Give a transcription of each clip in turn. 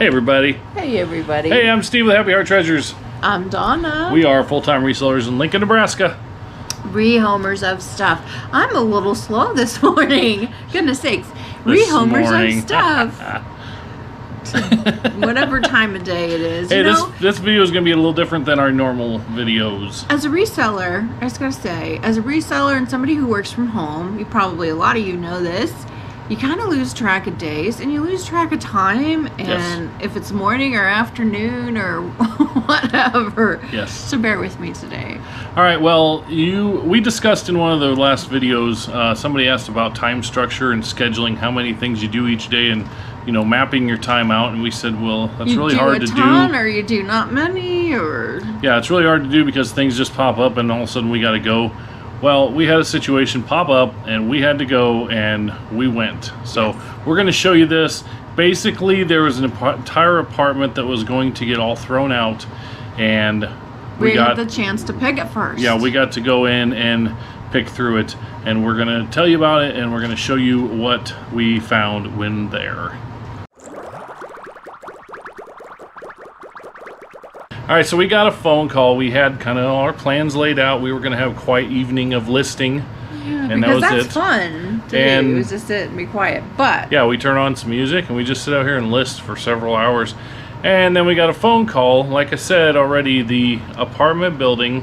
Hey, everybody. Hey, everybody. Hey, I'm Steve with Happy Heart Treasures. I'm Donna. We are full time resellers in Lincoln, Nebraska. Rehomers of stuff. I'm a little slow this morning. Goodness sakes. This Rehomers morning. of stuff. Whatever time of day it is. Hey, you this know, this video is going to be a little different than our normal videos. as a reseller, I just gotta say, as a reseller and somebody who works from home, you probably, a lot of you know this, you kind of lose track of days and you lose track of time and if it's morning or afternoon or whatever. Yes. So bear with me today. All right. Well, you we discussed in one of the last videos. Uh, somebody asked about time structure and scheduling, how many things you do each day, and you know mapping your time out. And we said, well, that's you really do hard a to ton do. or you do not many or Yeah, it's really hard to do because things just pop up and all of a sudden we got to go. Well, we had a situation pop up and we had to go and we went. So we're going to show you this. Basically, there was an entire apartment that was going to get all thrown out, and we, we got got the chance to pick it first. yeah we got to go in and pick through it, and we're going to tell you about it and we're going to show you what we found when there. All right, so we got a phone call. We had kind of our plans laid out. We were going to have quite evening of listing. Yeah, and that was that's it. fun to And- do is to sit and be quiet. But Yeah, we turn on some music and we just sit out here and list for several hours. And then we got a phone call. Like I said already, the apartment building.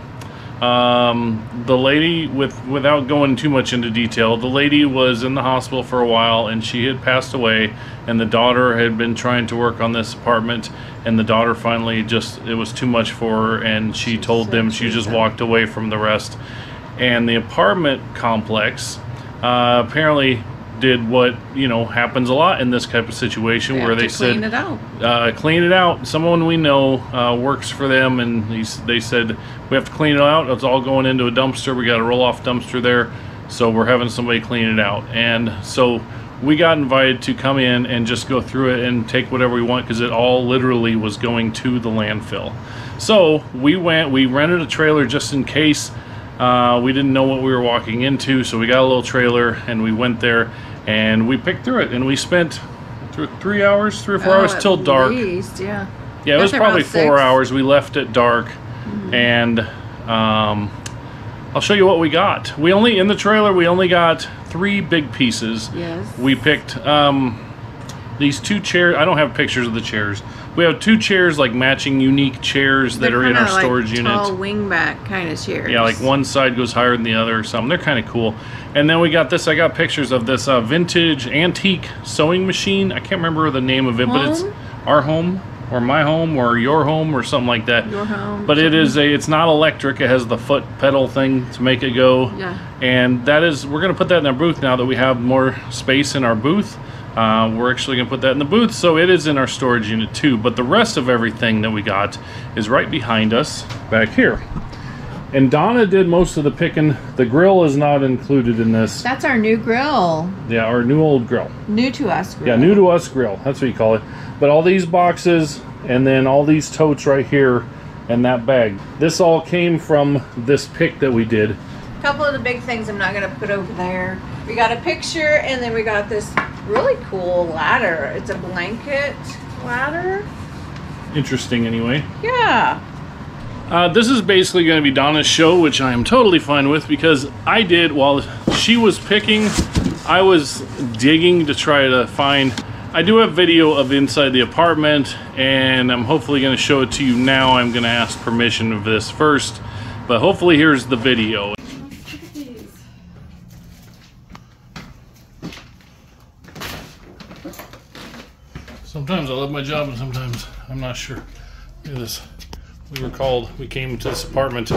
Um, the lady, with without going too much into detail, the lady was in the hospital for a while and she had passed away. And the daughter had been trying to work on this apartment, and the daughter finally just it was too much for her, and she told them she just walked away from the rest. And the apartment complex uh, apparently did what you know happens a lot in this type of situation they where they to clean said it out. uh, clean it out. Someone we know uh, works for them, and they said we have to clean it out. It's all going into a dumpster. We got a roll off dumpster there, so we're having somebody clean it out. And so we got invited to come in and just go through it and take whatever we want because it all literally was going to the landfill. So we went. We rented a trailer just in case. Uh, we didn't know what we were walking into, so we got a little trailer and we went there and we picked through it and we spent th- three hours, three or four Oh, hours till dark. Least, yeah. Yeah, it was probably four. Mm-hmm. hours. We left at dark, and um, I'll show you what we got. We only in the trailer. We only got three big pieces. Yes. We picked um, these two chairs. I don't have pictures of the chairs. We have two chairs, like matching unique chairs that They're are in our like storage unit. Tall wingback kind of chairs. Yeah, like one side goes higher than the other or something. They're kind of cool. And then we got this. I got pictures of this uh, vintage antique sewing machine. I can't remember the name of it, but it's Home? our home or my home or your home or something like that. Your home, But it is a. It's not electric. It has the foot pedal thing to make it go. Yeah. And that is. We're gonna put that in our booth now that we have more space in our booth. Uh, we're actually gonna put that in the booth, so it is in our storage unit too. But the rest of everything that we got is right behind us, back here. And Donna did most of the picking. The grill is not included in this. That's our new grill. Yeah, our new old grill. New to us grill. Yeah, new to us grill. That's what you call it. But all these boxes and then all these totes right here and that bag. This all came from this pick that we did. A couple of the big things I'm not going to put over there. We got a picture and then we got this really cool ladder. It's a blanket ladder. Interesting anyway. Yeah. Uh, this is basically going to be Donna's show, which I am totally fine with because I did while she was picking, I was digging to try to find. I do have video of inside the apartment, and I'm hopefully going to show it to you now. I'm going to ask permission of this first, but hopefully, here's the video. Sometimes I love my job, and sometimes I'm not sure. Look at this. We were called, we came to this apartment.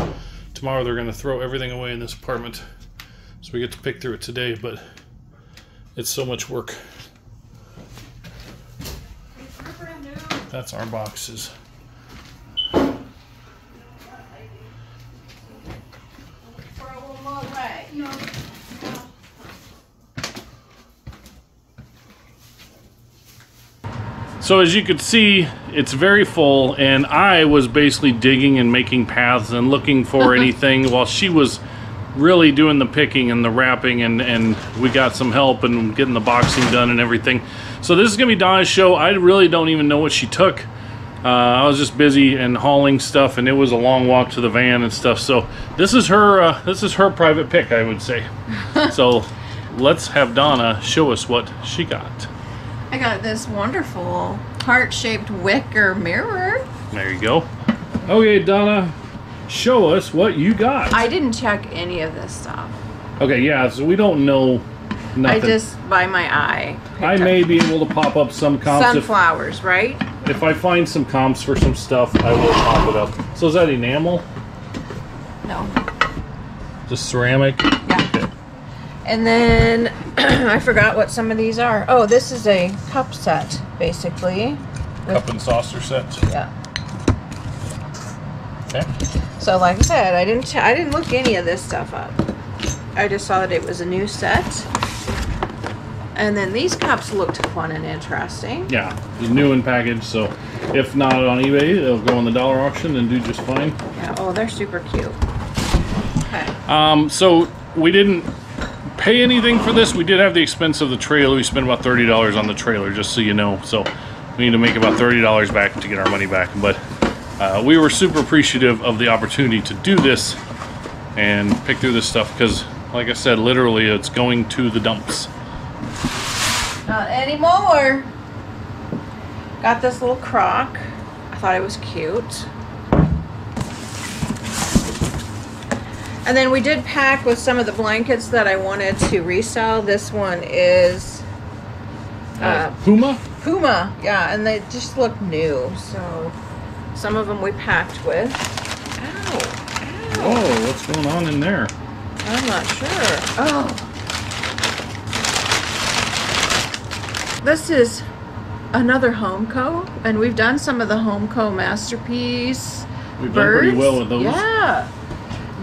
Tomorrow they're going to throw everything away in this apartment. So we get to pick through it today, but it's so much work. That's our boxes. So as you could see, it's very full, and I was basically digging and making paths and looking for anything while she was really doing the picking and the wrapping, and and we got some help and getting the boxing done and everything. So this is gonna be Donna's show. I really don't even know what she took. Uh, I was just busy and hauling stuff, and it was a long walk to the van and stuff. So this is her. Uh, this is her private pick, I would say. so let's have Donna show us what she got. I got this wonderful heart-shaped wicker mirror. There you go. Okay, Donna, show us what you got. I didn't check any of this stuff. okay, yeah. So we don't know nothing. I just by my eye. I picked may up be able to pop up some comps if, sunflowers, right? if I find some comps for some stuff. I will pop it up. So is that enamel? No. Just ceramic? Yeah. And then I forgot what some of these are. Oh, this is a cup set, basically. Cup and saucer set. Yeah. Okay. So, like I said, I didn't. I didn't look any of this stuff up. I just saw that it was a new set. And then these cups looked fun and interesting. Yeah, new and packaged. So if not on eBay, they'll go on the dollar auction and do just fine. Yeah. Oh, they're super cute. Okay. Um, so we didn't pay anything for this. We did have the expense of the trailer. We spent about thirty dollars on the trailer, just so you know. So we need to make about thirty dollars back to get our money back. But uh, we were super appreciative of the opportunity to do this and pick through this stuff because, like I said, literally it's going to the dumps. Not anymore. Got this little crock. I thought it was cute. And then we did pack with some of the blankets that I wanted to resell. This one is uh, Puma. Puma, yeah, and they just look new. So some of them we packed with. Ow, ow. Whoa, what's going on in there? I'm not sure. Oh. This is another Homco, and we've done some of the Homco masterpiece We've done pretty well with those. Yeah.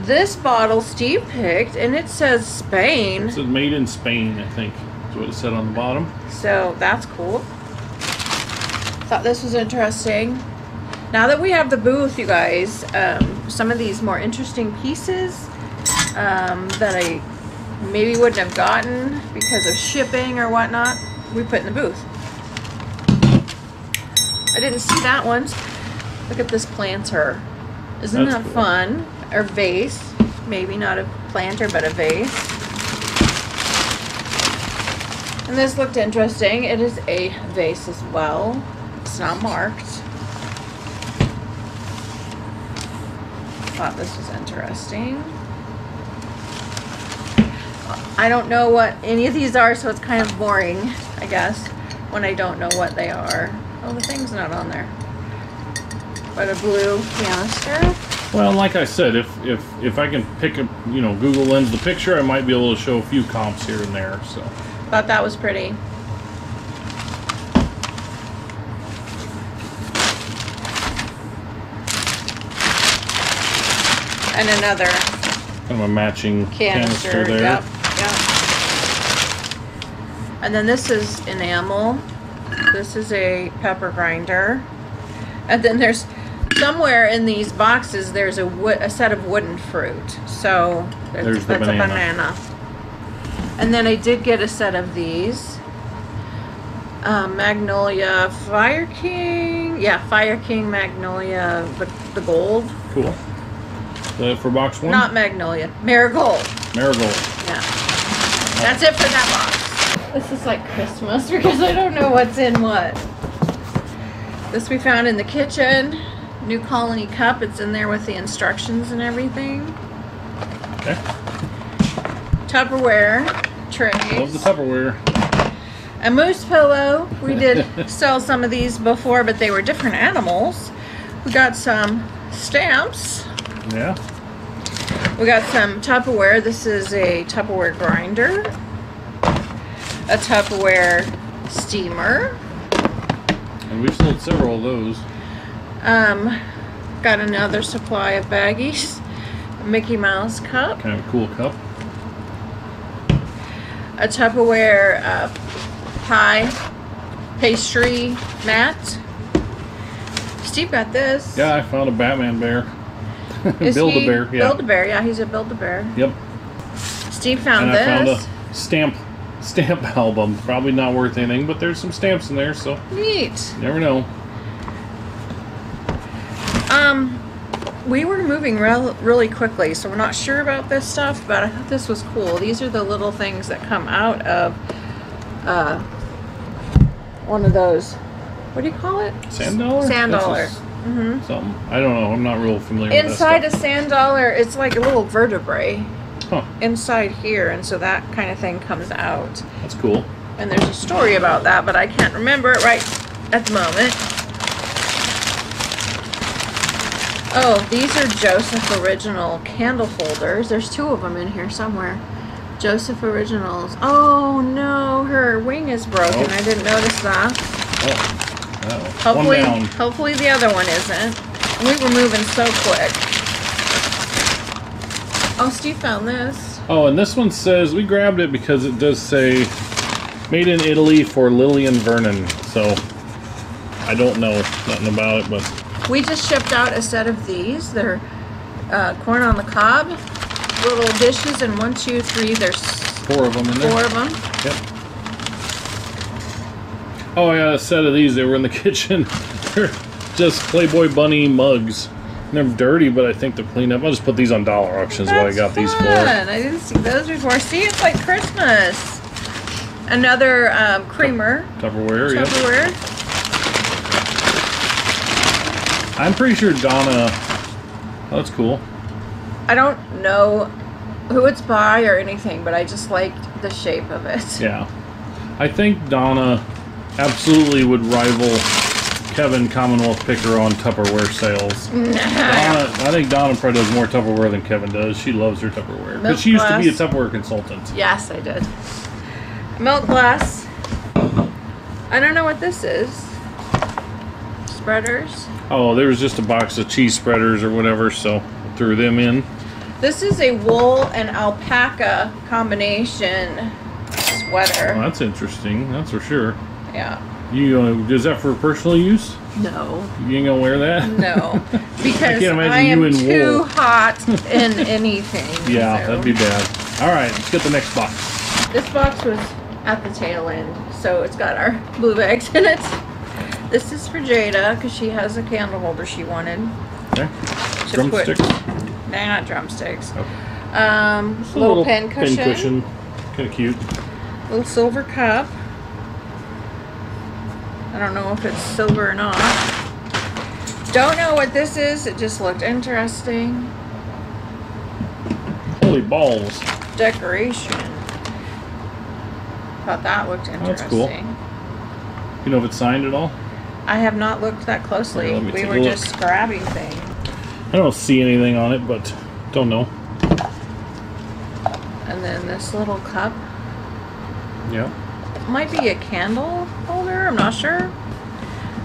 This bottle Steve picked, and it says Spain, It says made in Spain, I think. That's what it said on the bottom. so that's cool. Thought this was interesting. Now that we have the booth, you guys, um, some of these more interesting pieces um, that I maybe wouldn't have gotten because of shipping or whatnot, we put in the booth. I didn't see that one. Look at this planter. Isn't That's that cool. fun? Or vase. Maybe not a planter, but a vase. And this looked interesting. It is a vase as well. It's not marked. Thought this was interesting. I don't know what any of these are, so it's kind of boring, I guess, when I don't know what they are. Oh, the thing's not on there. But a blue canister. Well, like I said, if if if I can pick a you know Google Lens the picture, I might be able to show a few comps here and there. So Thought that was pretty. And another kind of a matching canister. canister, there. Yep, yep. And then this is enamel. This is a pepper grinder. And then there's somewhere in these boxes there's a wood, a set of wooden fruit. So that's, There's the that's banana. a banana. And then I did get a set of these. Um, Magnolia Fire King. Yeah, Fire King Magnolia, the, the gold. Cool. Uh, for box one, Not Magnolia, Marigold. marigold. Yeah. That's it for that box. This is like Christmas because I don't know what's in what. This we found in the kitchen. New Colony cup. It's in there with the instructions and everything. Okay. Tupperware trays. Love the Tupperware. A moose pillow. We did sell some of these before, but they were different animals. We got some stamps. Yeah. We got some Tupperware. This is a Tupperware grinder. A Tupperware steamer. And we've sold several of those. Um, got another supply of baggies. Mickey Mouse cup. Kind of a cool cup. A Tupperware uh, pie pastry mat. Steve got this. Yeah, I found a Batman bear. build a bear. Yeah. Build a bear. Yeah, he's a build a bear. Yep. Steve found and I found this. a stamp stamp album. Probably not worth anything, but there's some stamps in there, so Neat. never know. Um, we were moving rel- really quickly, so we're not sure about this stuff, but I thought this was cool. These are the little things that come out of uh, one of those. What do you call it? Sand dollar. Sand dollar. just hmm Something. I don't know. I'm not real familiar Inside with a sand dollar, it's like a little vertebrae. Huh. inside here, and so that kind of thing comes out. That's cool. And there's a story about that, but I can't remember it right at the moment. Oh, these are Josef Original candle holders. There's two of them in here somewhere. Josef Originals. Oh no, her wing is broken. Oh. I didn't notice that. Oh. Uh-oh. Hopefully, hopefully the other one isn't. We were moving so quick. Oh, Steve found this. Oh, and this one says we grabbed it because it does say made in Italy for Lillian Vernon. So I don't know nothing about it, but We just shipped out a set of these. They're uh, corn on the cob, little dishes, and one, two, three. There's four of them in there. four of them. Yep. Oh, I got a set of these. They were in the kitchen. They're just Playboy Bunny mugs. They're dirty, but I think they're cleaned up. I'll just put these on dollar auctions. What I got these for. fun. I didn't see those before. See, it's like Christmas. Another um, creamer. Tupperware. Yep. Tupperware. I'm pretty sure Donna. Oh, that's cool. I don't know who it's by or anything, but I just liked the shape of it. Yeah. I think Donna absolutely would rival Kevin Commonwealth Picker on Tupperware sales. Donna, I think Donna probably does more Tupperware than Kevin does. She loves her Tupperware. But Milk she used to be a. Tupperware consultant. Yes, I did. Milk glass. I don't know what this is. Spreaders. Oh, there was just a box of cheese spreaders or whatever, so threw them in. This is a wool and alpaca combination sweater. Well, that's interesting. That's for sure. Yeah. You uh, is that for personal use? No. You ain't gonna wear that? No. Because can't imagine I you am in too wool. hot in anything. Yeah, so. that'd be bad. All right, let's get the next box. This box was at the tail end, so it's got our blue bags in it. This is for Jada because she has a candle holder she wanted. Okay. to put- Drumsticks. Nah, not drumsticks. Okay. Um, little, pen cushion, Pin cushion. Kind of cute. little silver cup. I don't know if it's silver or not. Don't know what this is. It just looked interesting. Holy balls. Decoration. Thought that looked interesting. that's interesting. cool. You know if it's signed at all? I have not looked that closely. Here, we were just grabbing things. I don't see anything on it, but don't know. And then this little cup Yeah. might be a candle holder. I'm not sure.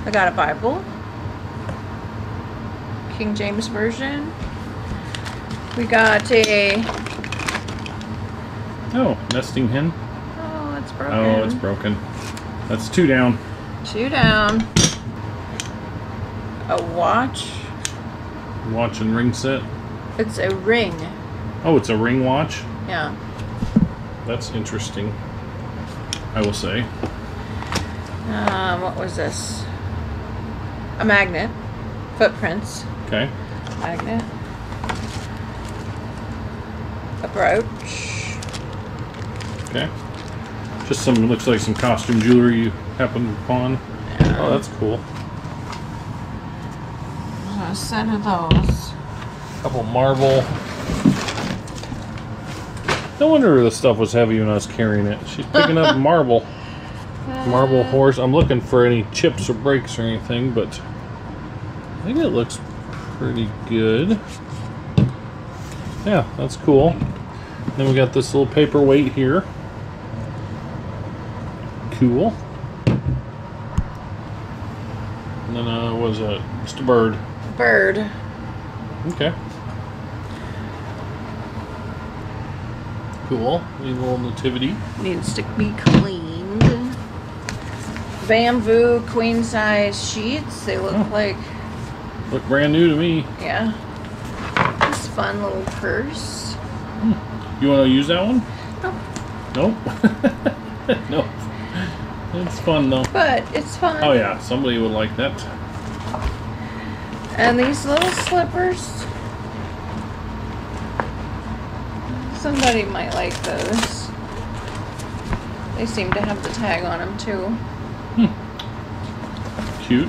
I got a Bible, King James version. We got a Oh, nesting hen. oh, it's oh, broken. Oh, it's broken. That's two down. Two down. A watch. Watch and ring set. It's a ring. Oh, it's a ring watch. Yeah. That's interesting. I will say. Um, what was this? A magnet. Footprints. Okay. Magnet. A brooch. Okay. Just some looks like some costume jewelry you happened upon. Oh, that's cool. A set of those. Couple marble. No wonder the stuff was heavy when I was carrying it. She's picking up marble. Marble horse. I'm looking for any chips or breaks or anything, but I think it looks pretty good. Yeah, that's cool. Then we got this little paperweight here. Cool. And then, uh, what was that? A bird. Bird. Okay. Cool. Need a little nativity. Needs to be cleaned. Bamboo queen size sheets. They look Oh. like, Look brand new to me. yeah. This fun little purse. Hmm. You want to use that one? Nope. Nope. no. It's fun though. But it's fun. Oh yeah, somebody would like that. And these little slippers. Somebody might like those. They seem to have the tag on them too. Hmm. Cute.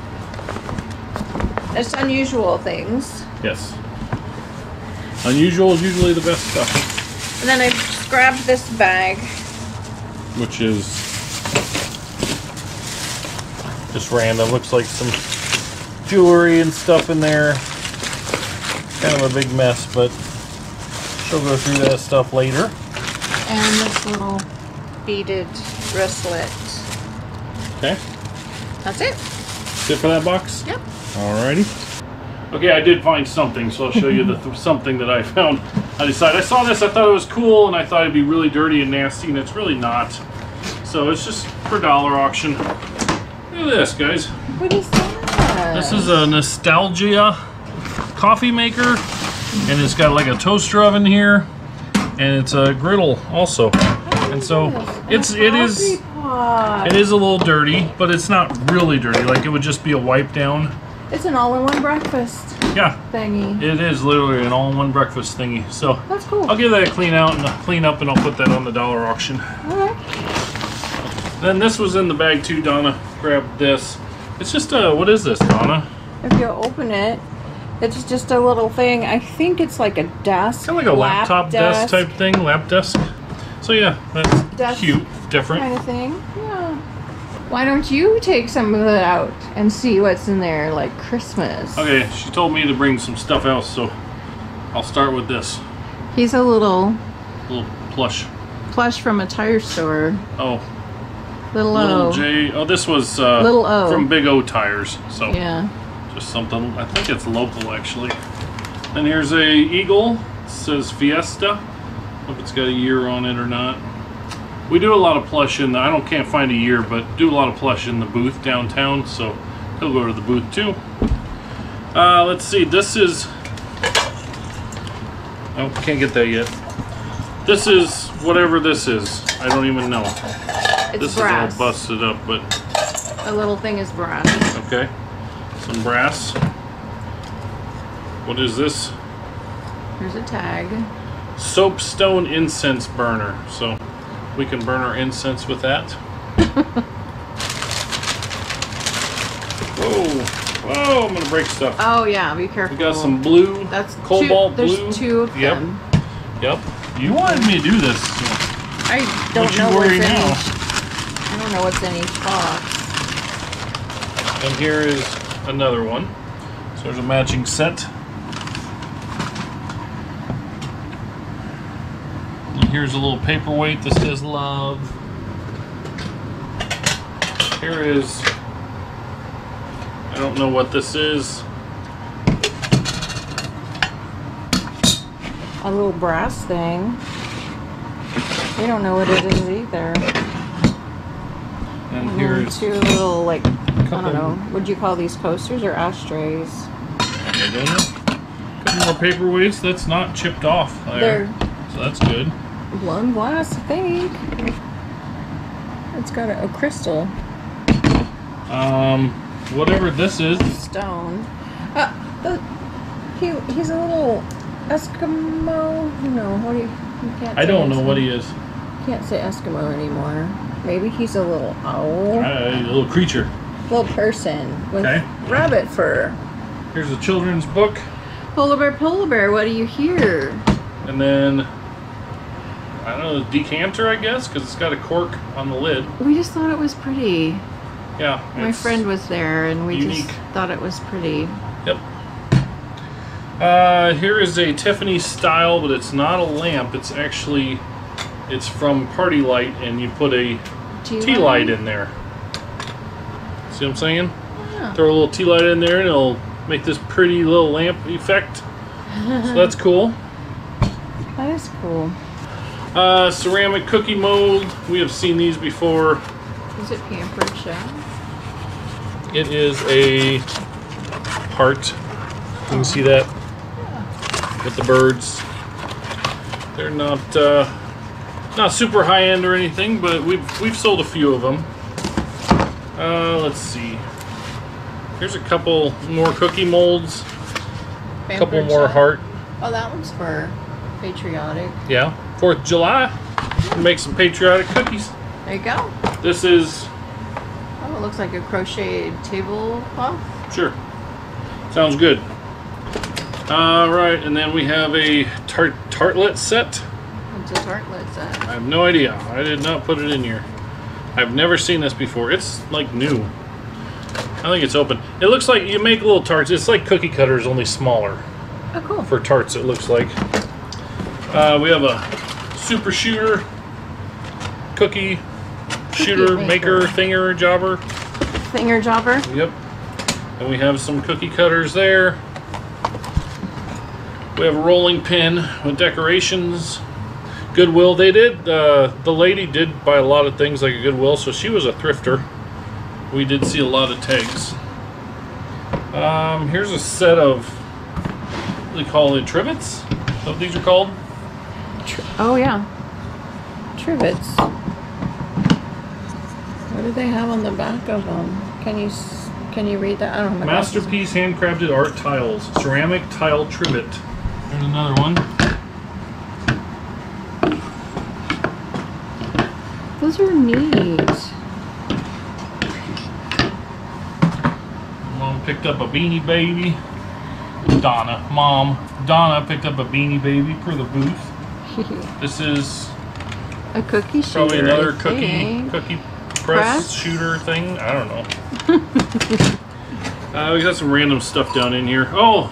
It's unusual things. Yes. Unusual is usually the best stuff, And then I just grabbed this bag. which is just random. Looks like some jewelry and stuff in there. Kind of a big mess, but she'll go through that stuff later. And this little beaded wristlet. Okay. That's it. Good for that box? Yep. Alrighty. Okay, I did find something, so I'll show you the th- something that I found. I decided I saw this, I thought it was cool, and I thought it'd be really dirty and nasty, and it's really not. So it's just for dollar auction. Look at this, guys. What is that? This is a nostalgia coffee maker, and it's got like a toaster oven here, and it's a griddle also. And so it's it is it is a little dirty, but it's not really dirty. Like it would just be a wipe down. It's an all-in-one breakfast Yeah, thingy. it is literally an all-in-one breakfast thingy. So That's cool. I'll give that a clean out and a clean up, and I'll put that on the dollar auction. Okay. Then this was in the bag too. Donna grabbed this. It's just a what is this, Donna? If you open it, it's just a little thing. I think it's like a desk. Kind of like a lap laptop desk. type thing, lap desk. So yeah, that's Desk cute, different. kind of thing. Yeah. Why don't you take some of it out and see what's in there, like Christmas? Okay, she told me to bring some stuff else, so I'll start with this He's a little little plush. plush from a tire store. Oh, Little little O. J. Oh, this was uh, Little O. from Big O Tires. So Yeah. just something. I think it's local actually. And here's a Eagle. It says Fiesta. Hope it's got a year on it or not. We do a lot of plush in the. I don't can't find a year, but do a lot of plush in the booth downtown. So he'll go to the booth too. Uh, let's see. This is. Oh, can't get that yet. This is whatever this is. I don't even know. It's this brass. is all busted up, but The little thing is brass. okay. Some brass. What is this? Here's a tag. Soapstone incense burner. So we can burn our incense with that. Whoa. Whoa, I'm gonna break stuff. Oh yeah, be careful. We got some blue. That's cobalt two, blue. There's two of Yep. them. Yep. You wanted me to do this. I don't you know what's worry in now. Each. I don't know what's in each box. And here is another one. So there's a matching set. And here's a little paperweight that says love. Here is, I don't know what this is. A little brass thing. We don't know what it is either. And And here's, two little like I couple- don't know. Would you call these coasters or ashtrays? I don't know. couple more paperweights that's not chipped off there. They're So that's good. blown glass, I think. It's got a, a crystal Um, whatever this is, stone. Uh, the, he he's a little Eskimo. No, what do you? you can't I say don't know what he is. Can't say Eskimo anymore. Maybe he's a little owl, Uh, a little creature. little person with Okay. rabbit fur. Here's a children's book, Polar bear, polar bear. What do you hear? and then I don't know, decanter, I guess, because it's got a cork on the lid. We just thought it was pretty. Yeah, My friend was there, and we unique. just thought it was pretty. Yep. Uh, here is a Tiffany style, but it's not a lamp. It's actually, it's from PartyLite, and you put a tea light in there. See what I'm saying? Yeah. Throw a little tea light in there, and it'll make this pretty little lamp effect. So that's cool. That is cool. Uh, ceramic cookie mold. We have seen these before. Is it pampered chef? It is a heart. You can see that with the birds. They're not uh, not super high end or anything, but we've we've sold a few of them. Uh, let's see. Here's a couple more cookie molds. A couple more heart. Oh, that one's for patriotic. Yeah, Fourth of July. Make some patriotic cookies. There you go. This is Oh, it looks like a crocheted tablecloth. sure. Sounds good. All right, and then we have a tart tartlet set. It's a tartlet set. I have no idea. I did not put it in here. I've never seen this before. It's like new. I think it's open. It looks like you make little tarts. It's like cookie cutters, only smaller. Oh, cool. For tarts, it looks like. Uh, we have a super shooter, cookie shooter maker. maker thinger jobber. Finger jobber. Yep. And we have some cookie cutters there. We have a rolling pin with decorations. Goodwill, they did, uh, the lady did buy a lot of things like a Goodwill, so she was a thrifter. We did see a lot of tags. Um, here's a set of, what do they call it, trivets? What these are called? Oh yeah. Trivets. What do they have on the back of them? Can you can you read that? I don't know. Masterpiece handcrafted art tiles. Ceramic tile trivet. There's another one. Those are neat. Mom picked up a beanie baby. Donna, mom, Donna picked up a beanie baby for the booth. This is a cookie shooter. probably another I cookie think. cookie press, Press? shooter thing. I don't know. uh, we got some random stuff down in here. Oh,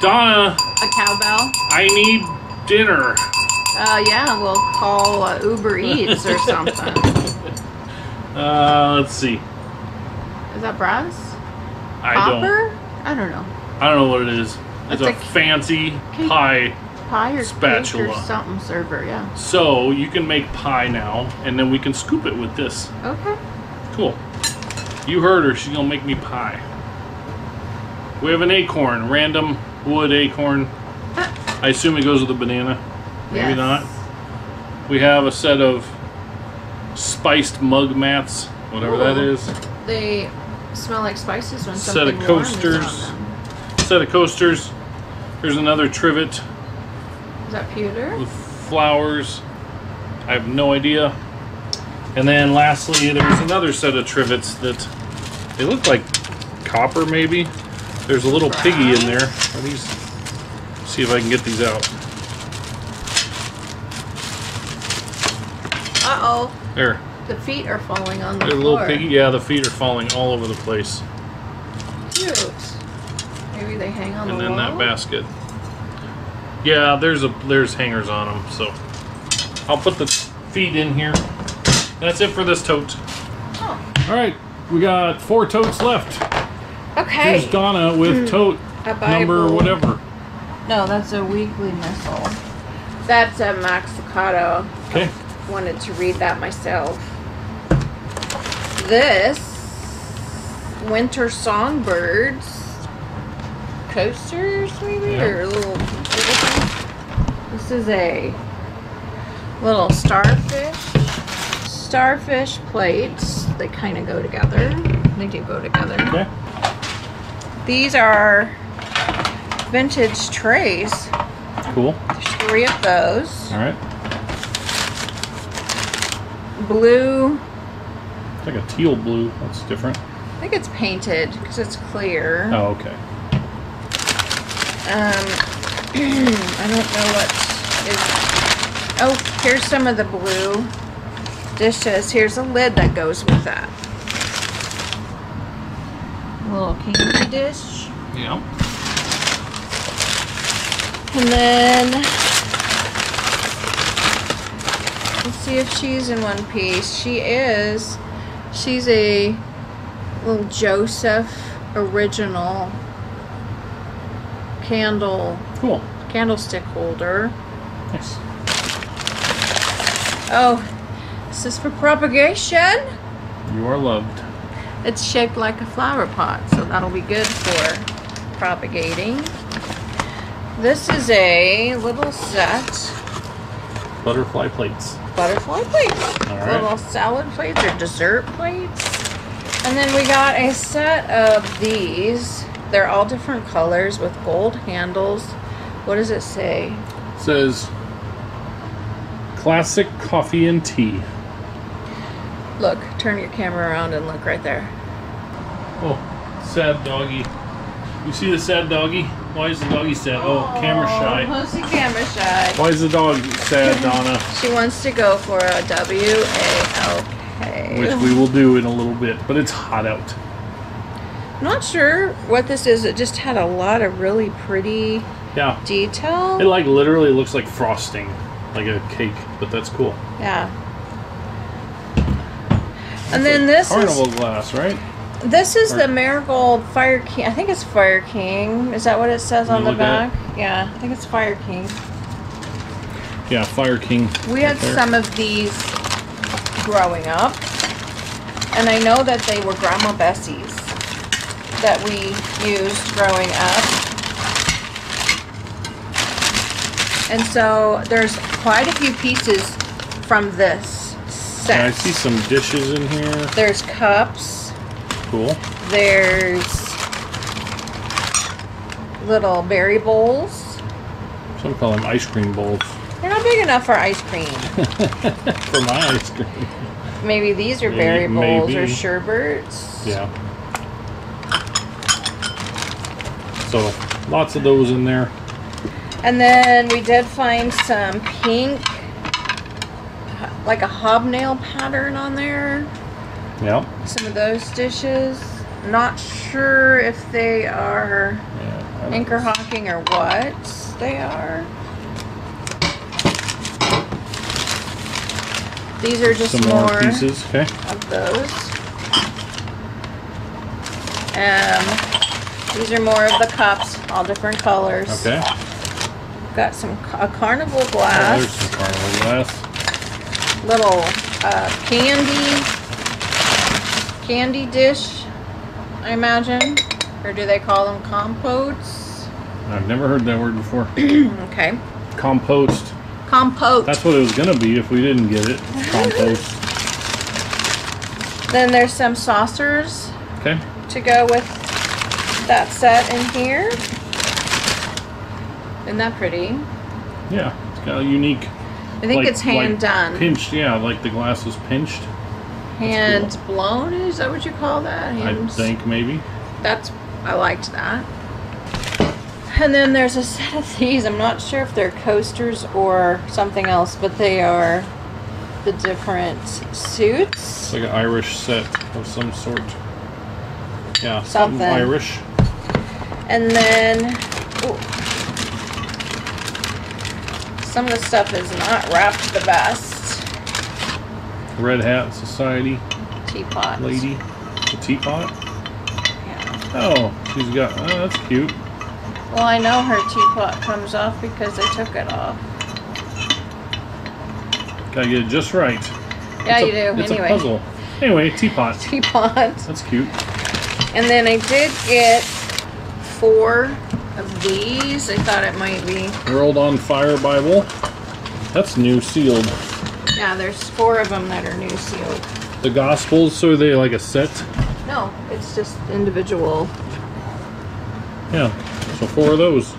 Donna, A cowbell. I need dinner. Uh, yeah, we'll call uh, Uber Eats or something. Uh, let's see. Is that brass? I don't. Copper? I don't know. I don't know what it is. It's a a fancy cake. pie. Pie or Spatula. or something server, yeah. So you can make pie now, and then we can scoop it with this. Okay. Cool. You heard her. She's gonna make me pie. We have an acorn, random wood acorn. I assume it goes with a banana. Maybe Yes. not. We have a set of spiced mug mats, whatever that Ooh. is. They smell like spices when Set of something is coasters. Set of coasters. Here's another trivet Is that pewter? with flowers. I have no idea. And then lastly, there's another set of trivets that they look like copper maybe. There's a little piggy in there. Are these? See if I can get these out. Uh oh. There. The feet are falling on the There's a floor. little piggy. Yeah, the feet are falling all over the place. Cute. Maybe they hang on And the then wall. that basket. Yeah, there's a there's hangers on them. So I'll put the feet in here. That's it for this tote. Oh. All right, we got four totes left. Okay. Here's Donna with hmm. tote A number Bible. whatever. No, that's a weekly missal. That's a Max Lucado. Okay. Wanted to read that myself. This Winter Songbirds coasters, maybe, Yeah. or little, little. This is a little starfish. Starfish plates. They kind of go together. They do go together. Okay. These are vintage trays. Cool. There's three of those. All right. Blue. It's like a teal blue. That's different. I think it's painted because it's clear. Oh, okay. Um, I don't know what is. Oh, here's some of the blue dishes. Here's a lid that goes with that. A little candy dish. Yeah. And then let's see if she's in one piece. She is. She's a little Josef original candle Cool. candlestick holder. Nice. Oh, this is for propagation. You are loved. It's shaped like a flower pot, so that'll be good for propagating. This is a little set Butterfly plates. Butterfly plates, right. little salad plates or dessert plates. And then we got a set of these. They're all different colors with gold handles. What does it say? It says classic coffee and tea. Look, turn your camera around and look right there. Oh, sad doggy. You see the sad doggy? Why is the doggy sad? Oh, camera oh, shy. Mostly camera shy. Why is the dog sad, Donna? She wants to go for a W A L K. Which we will do in a little bit, but it's hot out. Not sure what this is. It just had a lot of really pretty Yeah. detail. It like literally looks like frosting, like a cake, but that's cool. Yeah. And then this Carnival is glass, right? This is or- the Marigold Fire King. I think it's Fire King. Is that what it says on the back? Yeah, I think it's Fire King. Yeah, Fire King. We right had there. some of these growing up, and I know that they were Grandma Bessie's that we used growing up. And so there's quite a few pieces from this set. Yeah, I see some dishes in here. There's cups. Cool. There's little berry bowls. Some call them ice cream bowls They're not big enough for ice cream. for my ice cream. Maybe these are Maybe- berry bowls or maybe. sherbets. Yeah. So lots of those in there. And then we did find some pink, like a hobnail pattern on there. Yep. Some of those dishes. Not sure if they are Yeah. Anchor Hocking or what they are. These are just Some more, more pieces. Okay. of those. Um, these are more of the cups, all different colors. Okay. Got some a carnival glass. Oh, there's some carnival glass. little uh, candy candy dish, I imagine, or do they call them compotes? I've never heard that word before. Okay, Compost. compote. That's what it was gonna be if we didn't get it. Compost. then there's some saucers Okay. to go with that set in here. Isn't that pretty? Yeah. It's got a unique. I think like- it's hand like done, Pinched. Yeah, like the glass is pinched. Hand blown. Is that what you call that? I think maybe. That's I liked that. And then there's a set of these. I'm not sure if they're coasters or something else, but they are the different It's suits. like an Irish set of some sort. Yeah, Something. Irish. And then ooh, some of the stuff is not wrapped the best. Red Hat Society Teapot. lady. The teapot. Yeah. Oh, she's got. Oh, that's cute. Well, I know her teapot comes off because they took it off. Gotta get it just right. Yeah, It's you a- do. It's anyway. a puzzle. Anyway, teapot. Teapot. That's cute. And then I did get four of these. I thought it might be. World on Fire Bible. That's new sealed. Yeah, there's four of them that are new sealed. The Gospels, so are they like a set? No, it's just individual. Yeah. So four of those.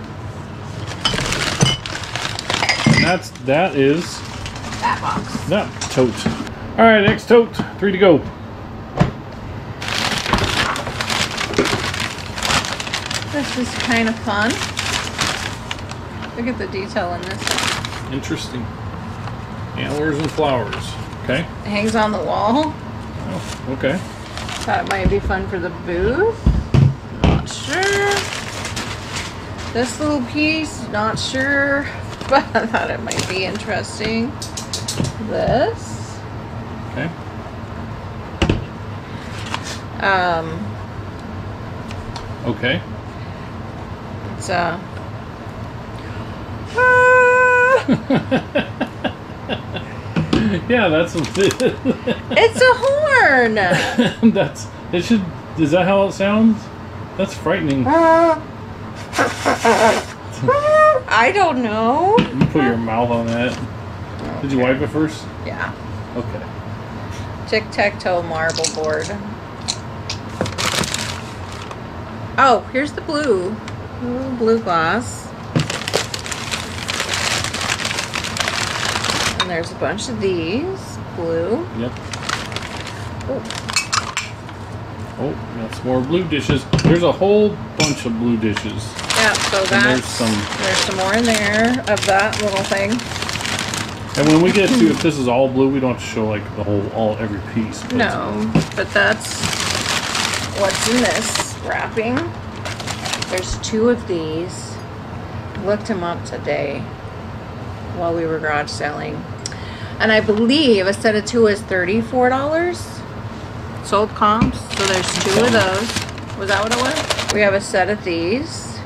And that's that is That box. that tote. All right, next tote. Three to go. This is kind of fun. Look at the detail in this. one. Interesting. Antlers and flowers. Okay. It hangs on the wall. Oh, okay. Thought it might be fun for the booth. Not sure. This little piece, not sure. But I thought it might be interesting. This. Okay. Um, Okay. it's uh, yeah, that's a fit. it's a horn. that's it should is that how it sounds? That's frightening. I don't know. You put your mouth on that. Did you wipe it first? Yeah. Okay. Tic tac toe marble board. Oh, here's the blue. Blue glass. And there's a bunch of these. Blue. Yep. Oh, Oh, some more blue dishes. There's a whole bunch of blue dishes. yeah, so that's there's some- there's some more in there of that little thing. And when we get to if this is all blue, we don't have to show like the whole all every piece. but- No, but that's what's in this wrapping. There's two of these. Looked them up today while we were garage selling. And I believe a set of two is $34. Sold comps. So there's two of those. Was that what it was? We have a set of these.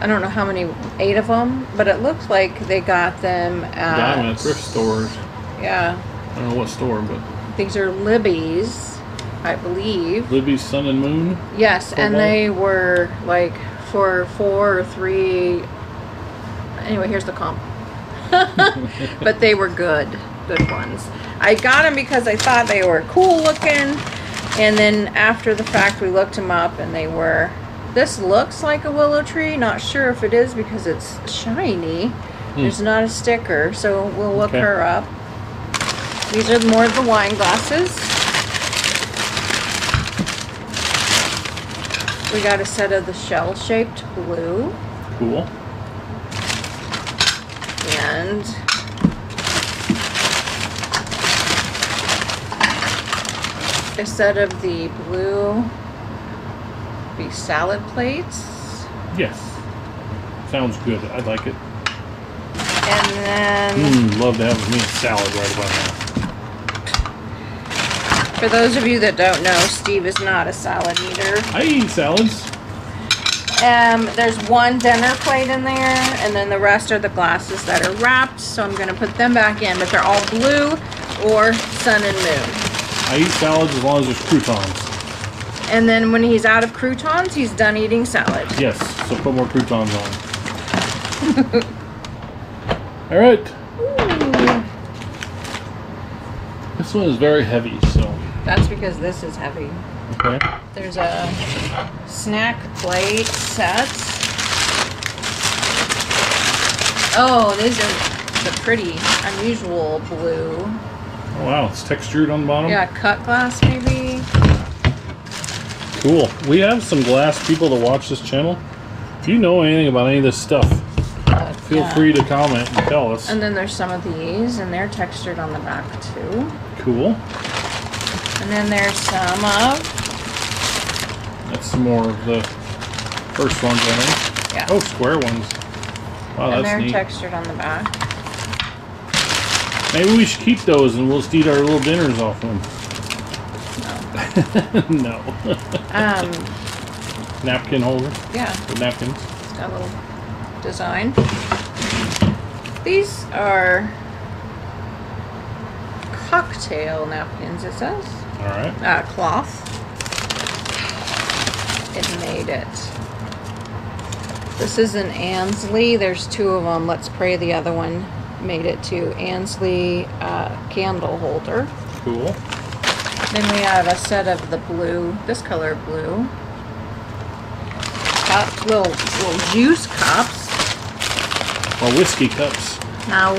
I don't know how many, eight of them, but it looks like they got them at, at thrift stores. Yeah, I don't know what store, but these are Libbey's, I believe. Libbey's Sun and Moon. Yes, and they were like for four or three. Anyway, here's the comp. but they were good, good ones. I got them because I thought they were cool looking, and then after the fact, we looked them up, and they were. This looks like a willow tree. Not sure if it is because it's shiny. Hmm. There's not a sticker, so we'll look Okay. her up. These are more of the wine glasses. We got a set of the shell-shaped blue Cool. And set of the blue be salad plates Yes. Sounds good. I like it. and then Mm, love to have me a salad right about now. for those of you that don't know Steve is not a salad eater I eat salads. Um there's one dinner plate in there and then the rest are the glasses that are wrapped so I'm gonna put them back in but they're all blue or sun and moon I eat salads as long as there's croutons. And then when he's out of croutons, he's done eating salad. Yes, so put more croutons on. All right. This one is very heavy, so That's because this is heavy. Okay. There's a snack plate set. Oh, these are the pretty, unusual blue. Oh, wow, it's textured on the bottom. Yeah, cut glass maybe. Cool. We have some glass people that watch this channel. If you know anything about any of this stuff, Uh, feel yeah. free to comment and tell us. And then there's some of these, and they're textured on the back too. Cool. And then there's some of, That's some more of the first ones, I think. yeah. Oh, square ones. Wow, and that's they're neat. textured on the back. Maybe we should keep those and we'll just eat our little dinners off them. no. Um, Napkin holder yeah. with napkins. It's got a little design. These are cocktail napkins, it says. All right. Uh, cloth. It made it. This is an Ansley. There's two of them. Let's pray the other one made it too. Ansley uh, candle holder. Cool. Then we have a set of the blue, this color blue. Cup, little, little juice cups. Or whiskey cups. Now,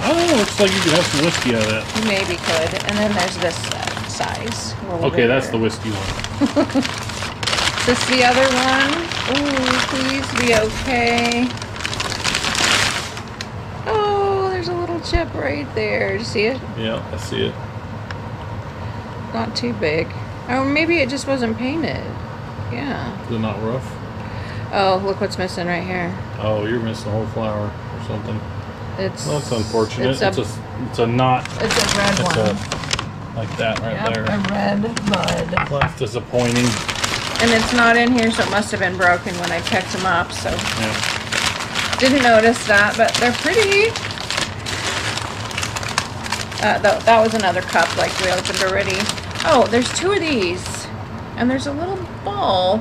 Oh, looks like you could have some whiskey out of that. you maybe could. And then there's this uh, size. a little Okay, that's the whiskey one. This the other one. Ooh, please be okay. Oh, there's a little chip right there. Do you see it? Yeah, I see it. Not too big. Or maybe it just wasn't painted. Yeah. Is it not rough? Oh, look what's missing right here. Oh, you're missing a whole flower or something. It's Well, that's unfortunate. It's It's a, a, it's a knot. it's a red It's one. a, like that right Yep, there. a red bud. Well, that's disappointing. And it's not in here, so it must have been broken when I picked them up. So Yeah. didn't notice that, but they're pretty. Uh, th- that was another cup like we opened already. Oh, there's two of these, and there's a little ball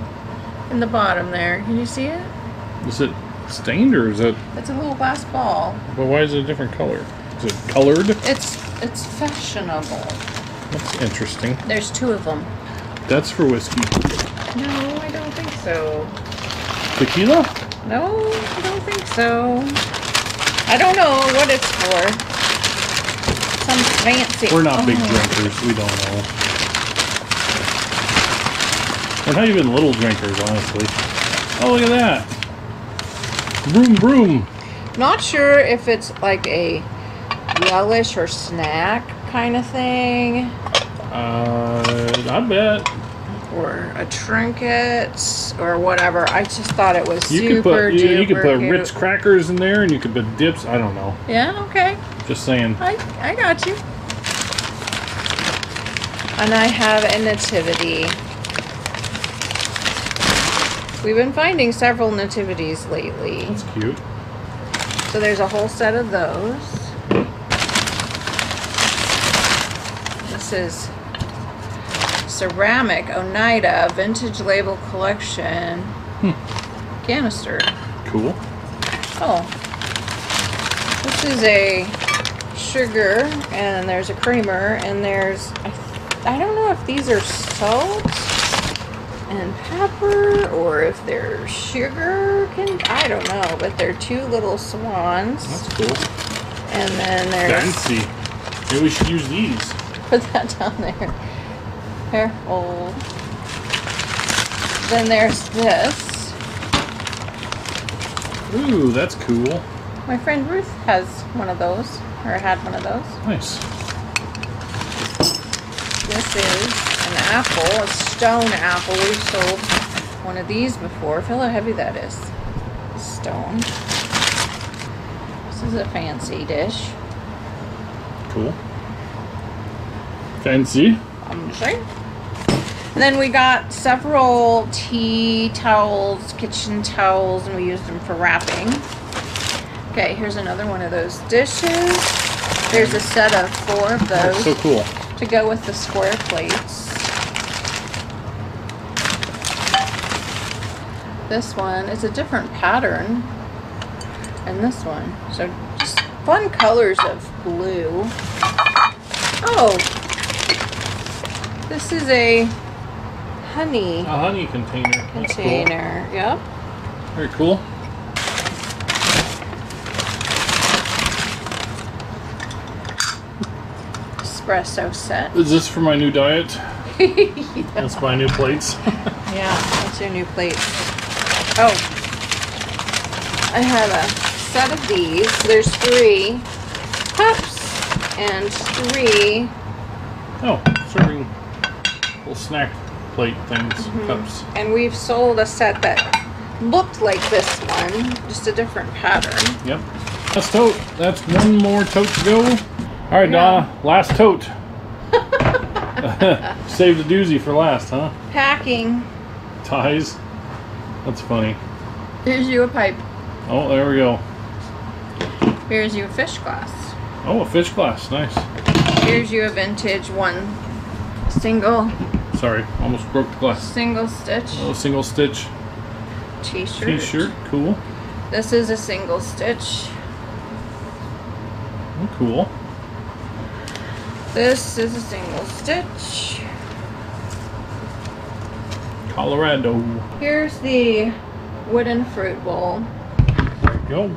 in the bottom there. Can you see it? Is it stained or is it? It's a little glass ball. Well, why is it a different color? Is it colored? It's it's fashionable. That's interesting. There's two of them. That's for whiskey. No, I don't think so. Tequila? No, I don't think so. I don't know what it's for. Some fancy. We're not big Oh. drinkers. We don't know. We're not even little drinkers, honestly. Oh, look at that. Broom, broom. Not sure if it's like a relish or snack kind of thing, Uh, I bet. Or a trinket, or whatever. I just thought it was You super could put you, you could put cute. Ritz crackers in there, and you could put dips. I don't know. Yeah, okay. Just saying. I I got you. And I have a nativity. We've been finding several nativities lately. That's cute. So there's a whole set of those. This is ceramic Oneida vintage label collection hmm. canister. Cool. Oh, this is a sugar and there's a creamer and there's I, I don't know if these are salt and pepper or if they're sugar can I don't know but they're two little swans That's cool. and then there's Fancy. Maybe we should use these. put that down there. Careful. Then there's this. Ooh, that's cool. My friend Ruth has one of those, or had one of those. Nice. This is an apple, a stone apple. We've sold one of these before. Feel how heavy that is. Stone. This is a fancy dish. Cool. Fancy. I'm saying. And then we got several tea towels, kitchen towels, and we used them for wrapping. Okay, here's another one of those dishes. There's a set of four of those. That's so cool. to go with the square plates. This one is a different pattern and this one. So just fun colors of blue. Oh, this is a honey A honey container. That's cool. container. Yep. Very cool. Espresso set. Is this for my new diet? That's my new plates. Yeah, that's your new plate. Oh, I have a set of these. There's three cups and three. oh, serving little snack plate things, Mm-hmm. cups. And we've sold a set that looked like this one, just a different pattern. Yep. Last tote. That's one more tote to go. All right, Yeah. Donna. Last tote. Save the doozy for last, huh? Packing. Ties. That's funny. Here's you a pipe. Oh, there we go. Here's you a fish glass. Oh, a fish glass. Nice. Here's you a vintage one single Sorry, almost broke the glass. single stitch Oh, single stitch t-shirt. t-shirt. Cool. This is a single stitch. Oh, cool. This is a single stitch. Colorado. Here's the wooden fruit bowl. There you go.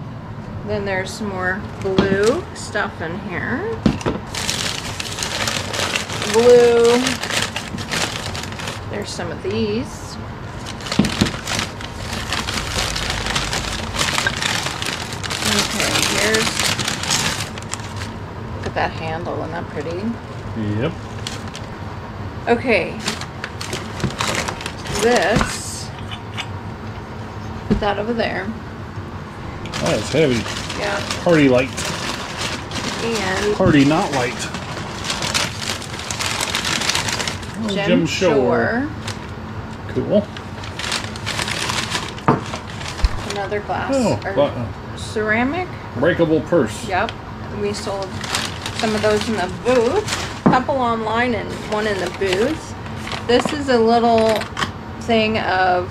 Then there's some more blue stuff in here. Blue. There's some of these. Okay, here's. Look at that handle, isn't that pretty? Yep. Okay. This. Put that over there. Oh, it's heavy. Yeah. PartyLite. And Party not light. Oh, Gem Shore. Cool. Another glass. Oh, or but, uh, ceramic. breakable purse. Yep. We sold some of those in the booth. A Couple online and one in the booth. This is a little thing of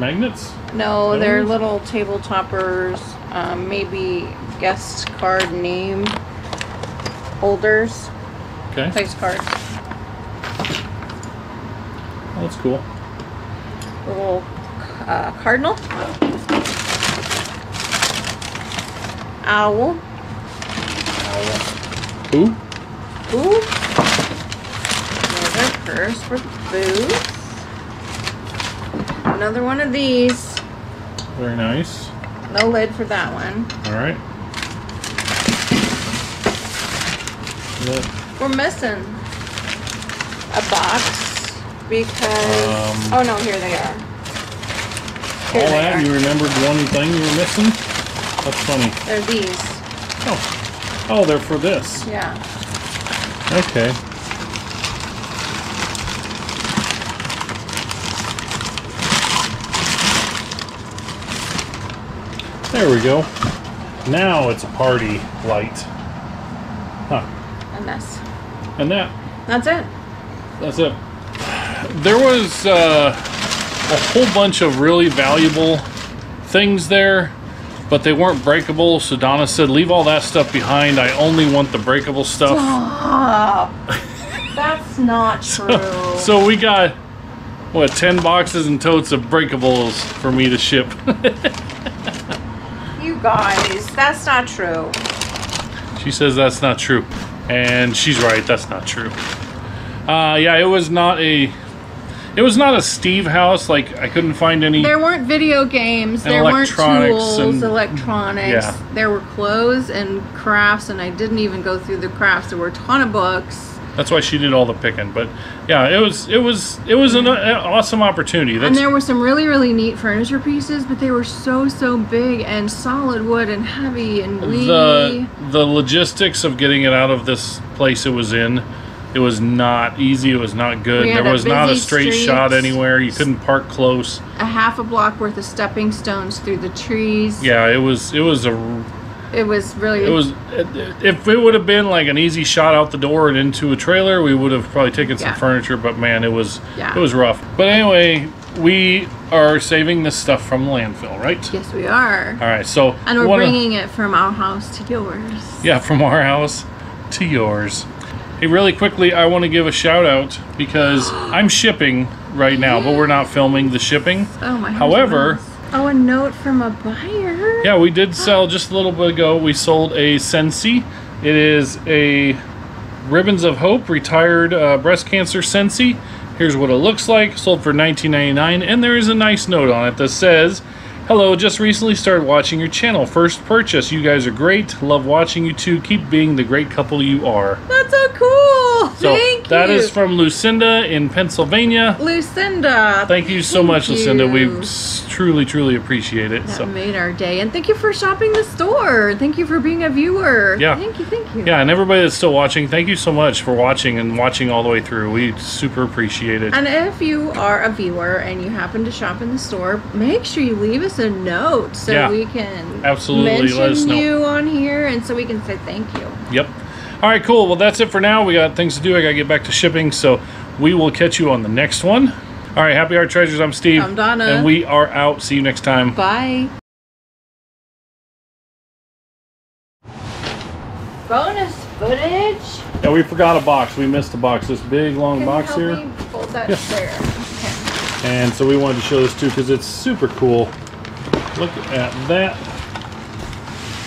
Magnets? No, they're little table toppers. Um, maybe guest card name holders, Okay. place cards. Oh, that's cool. A Little uh, cardinal, owl. Who? Ooh. Another purse for boots. Another one of these. Very nice. No lid for that one. All right. That- We're missing a box because. Um, oh no, here they are. Here all they that, are. you remembered one thing you were missing? That's funny. They're these. Oh. Oh, they're for this. Yeah. Okay. There we go. Now it's a party light. Huh. And this. And that, That's it. that's it. There was uh, a whole bunch of really valuable things there, but they weren't breakable. So Donna said, leave all that stuff behind. I only want the breakable stuff. Stop. That's not true. So we got what ten boxes and totes of breakables for me to ship. you guys, that's not true. she says that's not true, and she's right. That's not true. Uh, yeah, it was not a. It was not a Steve house. Like I couldn't find any. There weren't video games. There weren't tools, and- electronics. Yeah. There were clothes and crafts, and I didn't even go through the crafts. There were a ton of books. That's why she did all the picking. But yeah, it was it was it was an, an awesome opportunity. And there were some really, really neat furniture pieces, but they were so, so big and solid wood and heavy and wee. the the logistics of getting it out of this place it was in. It was not easy. It was not good. There was not a straight street. shot anywhere. You couldn't park close. a half a block worth of stepping stones through the trees. Yeah, it was it was a It was really. it was if it would have been like an easy shot out the door and into a trailer, we would have probably taken some Yeah. furniture. But man, it was Yeah. it was rough. But anyway, we are saving this stuff from landfill, right? Yes, we are. All right, so And we're wanna- bringing it from our house to yours. yeah from our house to yours. Hey, really quickly, I want to give a shout out because I'm shipping right now, but we're not filming the shipping. Oh my. However, goodness. Oh, a note from a buyer. Yeah, we did sell just a little bit ago. We sold a Scentsy. It is a Ribbons of Hope retired uh, breast cancer Scentsy. Here's what it looks like. Sold for $19.99, and there is a nice note on it that says, "Hello, just recently started watching your channel. First purchase. You guys are great. Love watching you two. Keep being the great couple you are." That's so cool. Oh, so Thank that you. is from Lucinda in Pennsylvania. Lucinda. Thank you so much, Lucinda. We truly, truly appreciate it. That So. made our day. And thank you for shopping the store. Thank you for being a viewer. Yeah. Thank you, thank you. Yeah, and everybody that's still watching, thank you so much for watching and watching all the way through. We super appreciate it. And if you are a viewer and you happen to shop in the store, make sure you leave us a note so Yeah. we can Absolutely, mention let us know. you on here and so we can say thank you. Yep. All right, cool. Well, that's it for now. We got things to do. I got to get back to shipping, so we will catch you on the next one. All right, Happy Heart Treasures. I'm Steve. I'm Donna. And we are out. See you next time. Bye. Bonus footage. Yeah, we forgot a box. We missed a box. This big, long Can box you here. me fold that Yeah. there? Okay. And so we wanted to show this too because it's super cool. Look at that.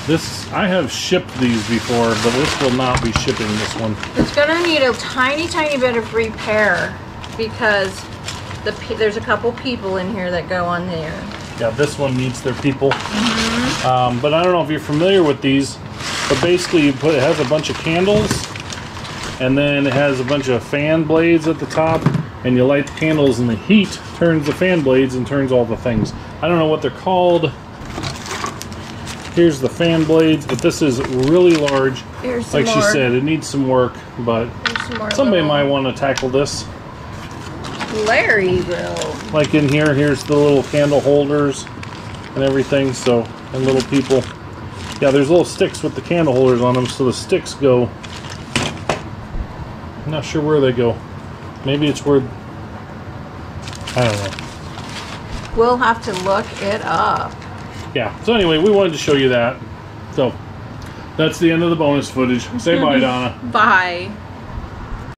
This, I have shipped these before, but this will not be shipping this one. It's gonna need a tiny, tiny bit of repair because the there's a couple people in here that go on there. Yeah, this one needs their people. Mm-hmm. Um, but I don't know if you're familiar with these, but basically you put, it has a bunch of candles, and then it has a bunch of fan blades at the top, and you light the candles, and the heat turns the fan blades and turns all the things. I don't know what they're called. Here's the fan blades, but this is really large. Here's Like she more. said, it needs some work, but some somebody little- might want to tackle this. Larry will. like in here here's the little candle holders and everything so and little people yeah there's little sticks with the candle holders on them so the sticks go I'm not sure where they go maybe it's where I don't know We'll have to look it up. Yeah. So anyway, we wanted to show you that. So that's the end of the bonus footage. Say bye, Donna. Bye.